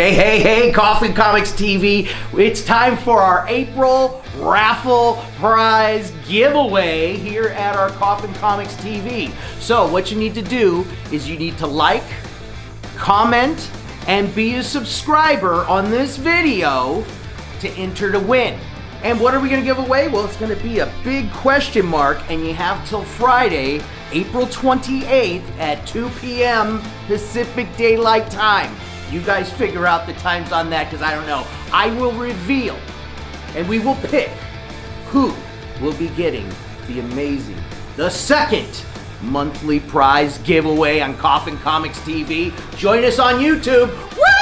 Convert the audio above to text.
Hey, hey, hey, Coffin Comics TV. It's time for our April raffle prize giveaway here at our Coffin Comics TV. So, what you need to do is you need to like, comment, and be a subscriber on this video to enter to win. And what are we going to give away? Well, it's going to be a big question mark, and you have till Friday, April 28th at 2 p.m. Pacific Daylight Time. You guys figure out the times on that because I don't know. I will reveal and we will pick who will be getting the amazing, the second monthly prize giveaway on Coffin Comics TV. Join us on YouTube. Woo!